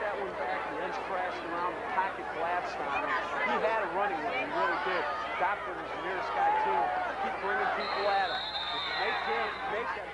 that one back. The ends crashed around the pocket collapsed on him. He had a running one. He really did. Doctor was the nearest guy to. Keep bringing people at him. Make him, make that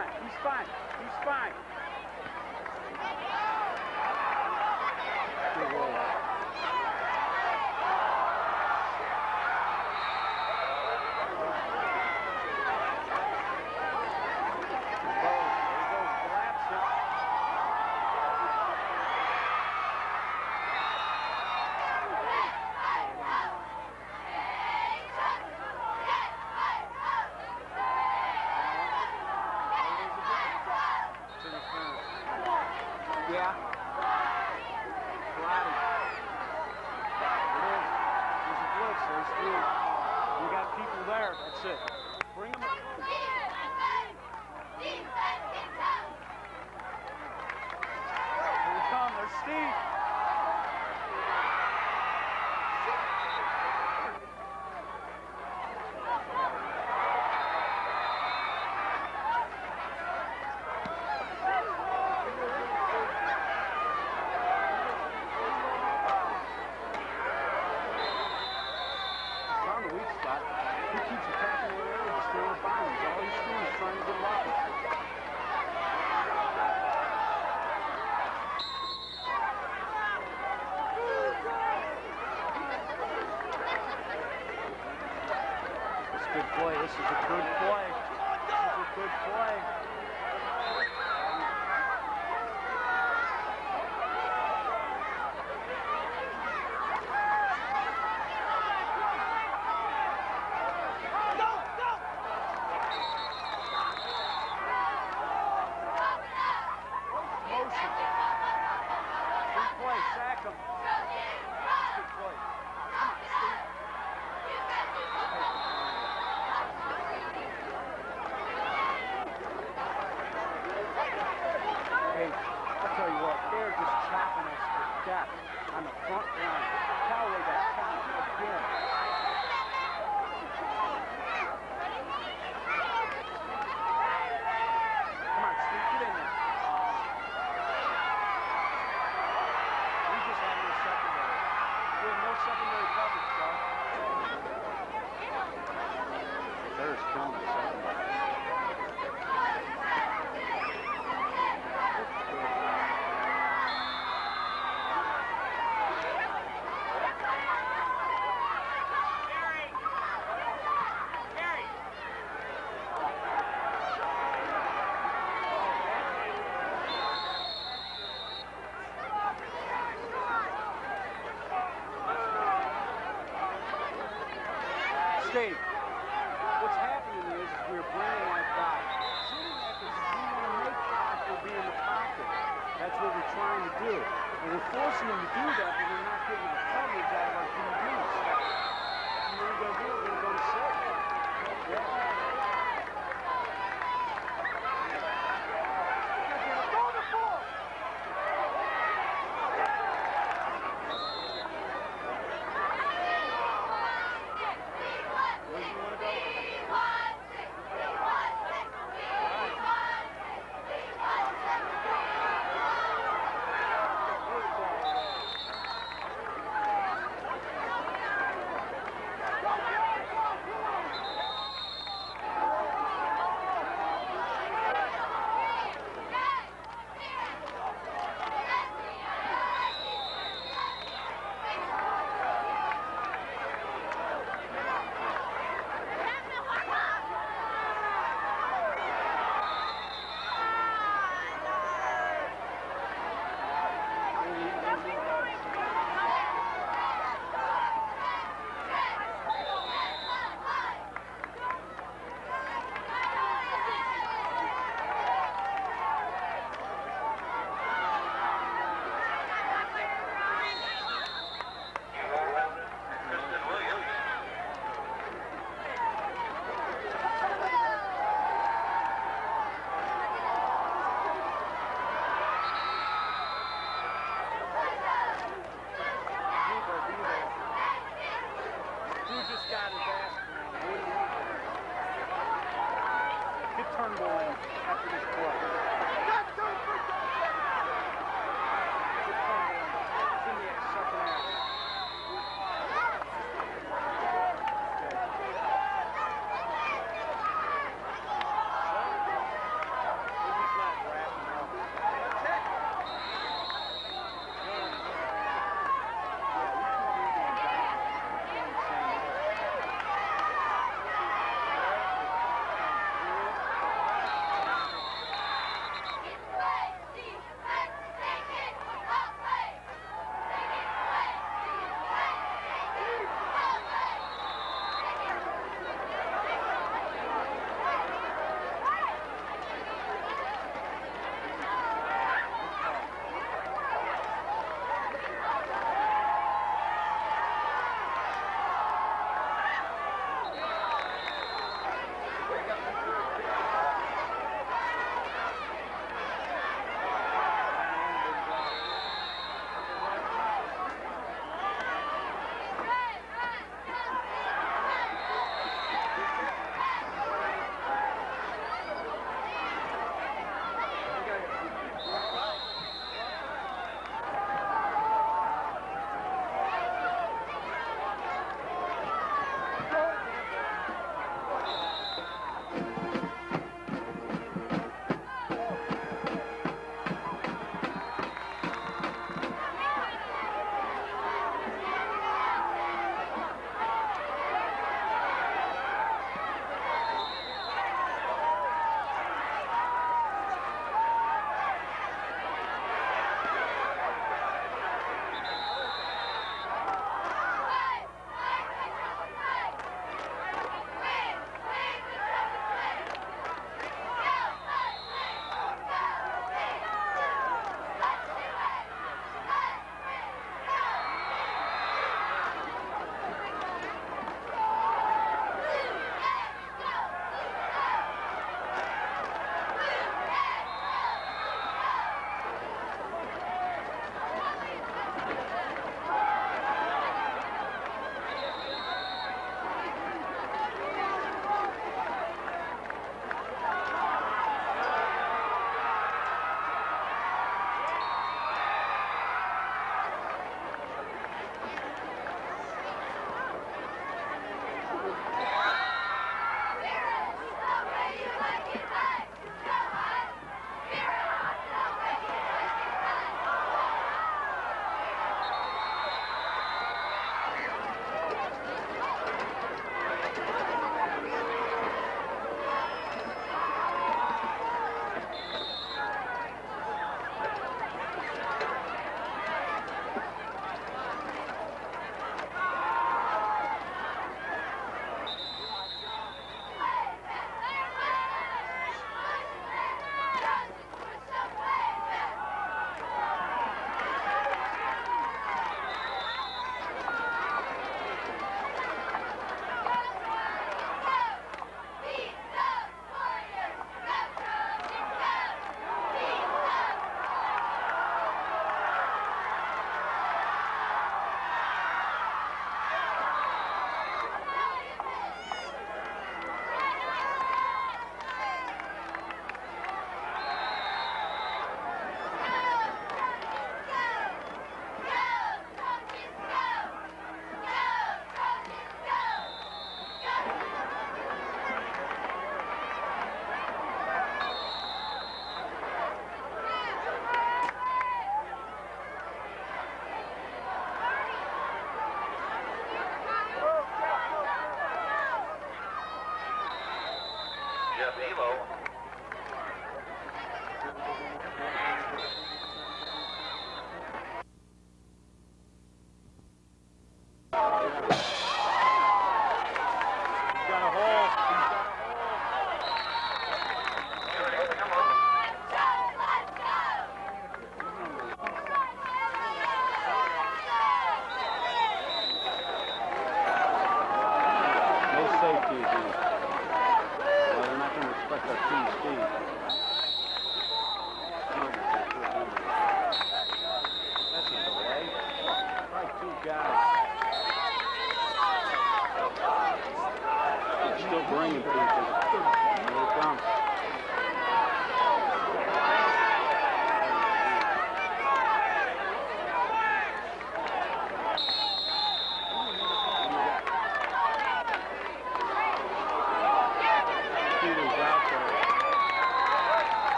fine. He's fine. He's fine. Steve,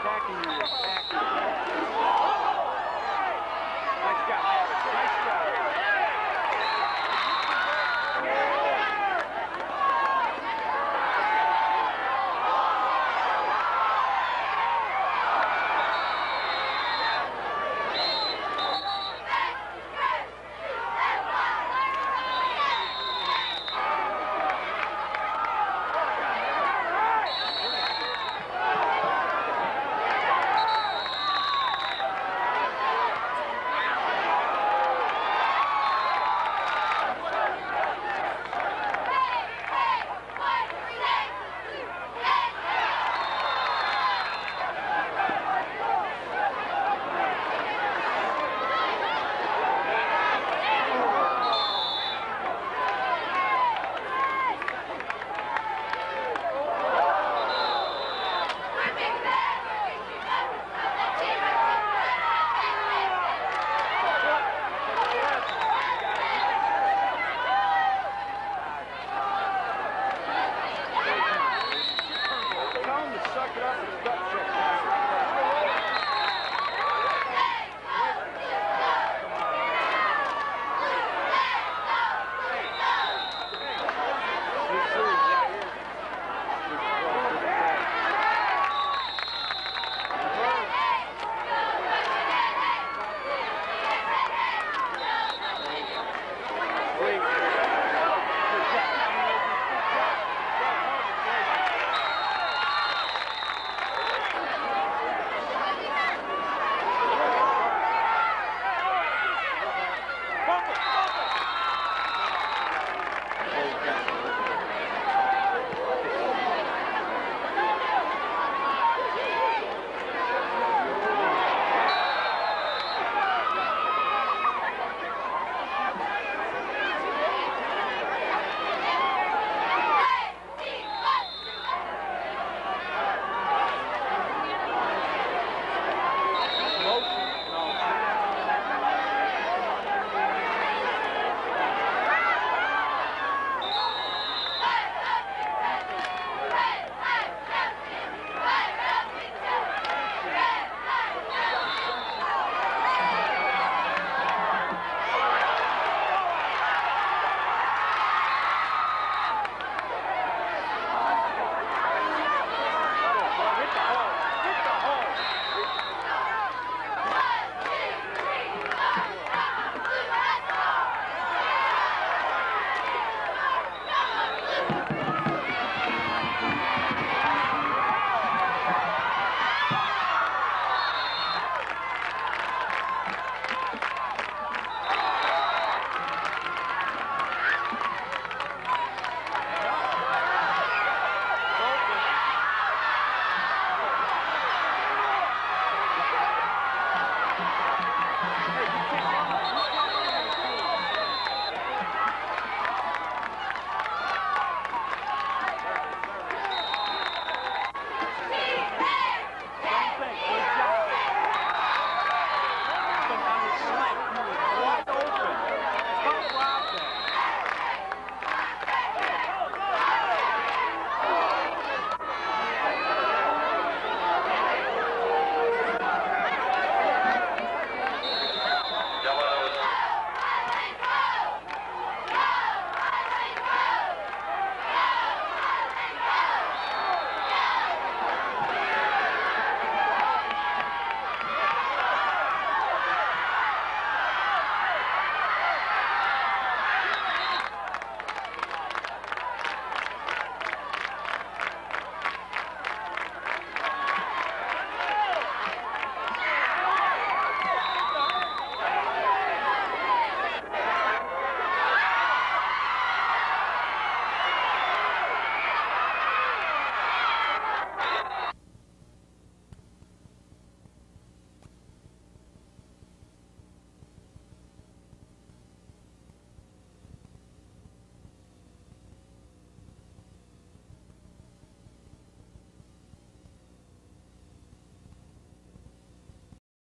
attacking you. Attacking you. Nice job. Nice job.